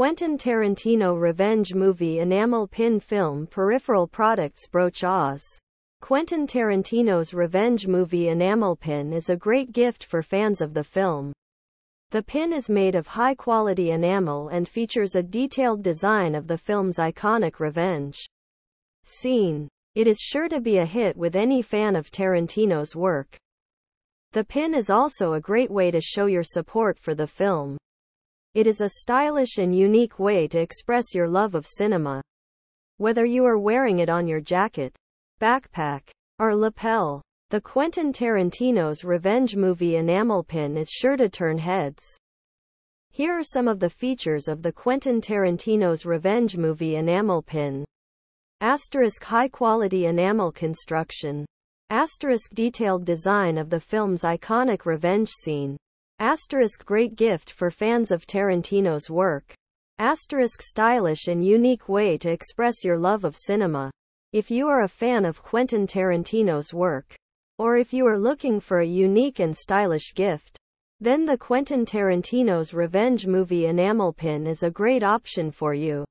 Quentin Tarantino revenge movie enamel pin film peripheral products brooch Oz. Quentin Tarantino's revenge movie enamel pin is a great gift for fans of the film. The pin is made of high-quality enamel and features a detailed design of the film's iconic revenge scene. It is sure to be a hit with any fan of Tarantino's work. The pin is also a great way to show your support for the film. It is a stylish and unique way to express your love of cinema. Whether you are wearing it on your jacket, backpack, or lapel, the Quentin Tarantino's revenge movie enamel pin is sure to turn heads. Here are some of the features of the Quentin Tarantino's revenge movie enamel pin. Asterisk high quality enamel construction. Asterisk detailed design of the film's iconic revenge scene. Asterisk great gift for fans of Tarantino's work. Asterisk stylish and unique way to express your love of cinema. If you are a fan of Quentin Tarantino's work, or if you are looking for a unique and stylish gift, then the Quentin Tarantino's Revenge movie enamel pin is a great option for you.